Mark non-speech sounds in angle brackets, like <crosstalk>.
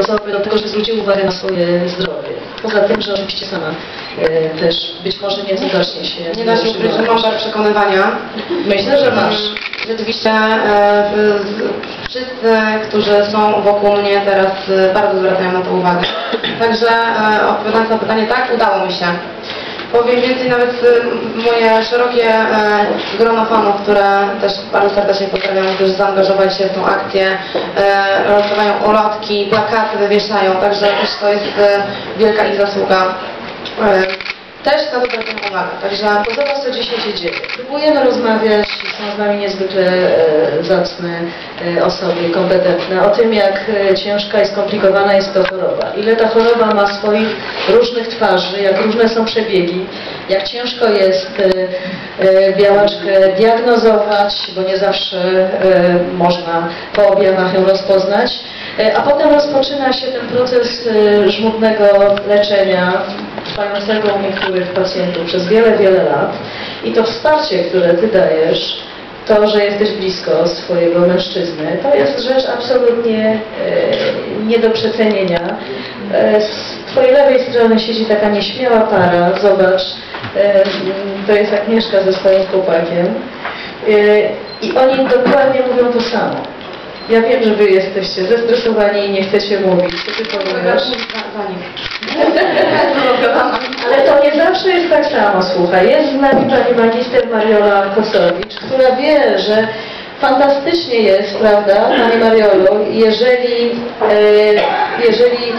osoby, do tego, zwróciły uwagę na swoje zdrowie. Poza tym, że oczywiście sama e, też być może niewidocznie się Nie da się ukryć, że używała. mam dar przekonywania. Myślę, że masz. Rzeczywiście e, w- wszyscy, którzy są wokół mnie teraz e, bardzo zwracają na to uwagę. Także e, odpowiadając na pytanie, tak, udało mi się. Powiem więcej, nawet e, moje szerokie e, grono fanów, które też bardzo serdecznie pozdrawiam, którzy zaangażowali się w tą akcję, e, rozdawają ulotki, plakaty wywieszają, także też to jest e, wielka ich zasługa. Też na to zwracam uwagę, także Bo zobacz, co dzisiaj się dzieje. Próbujemy rozmawiać, są z nami niezwykle e, zacne e, osoby, kompetentne, o tym, jak e, ciężka i skomplikowana jest to choroba. Ile ta choroba ma swoich różnych twarzy, jak różne są przebiegi, jak ciężko jest e, e, białaczkę diagnozować, bo nie zawsze można po objawach ją rozpoznać. A potem rozpoczyna się ten proces żmudnego leczenia, trwającego u niektórych pacjentów przez wiele, wiele lat. I to wsparcie, które Ty dajesz, to, że jesteś blisko swojego mężczyzny, to jest rzecz absolutnie e, nie do przecenienia. E, z Twojej lewej strony siedzi taka nieśmiała para, zobacz, e, to jest Agnieszka ze swoim chłopakiem. E, I oni dokładnie mówią to samo. Ja wiem, że Wy jesteście zestresowani i nie chcecie mówić, co Ty powiesz. <laughs> za nich. Ale to nie słuchaj. Jest z nami pani magister Mariola Kosowicz, która wie, że fantastycznie jest, prawda, pani Mariolu, jeżeli, e, jeżeli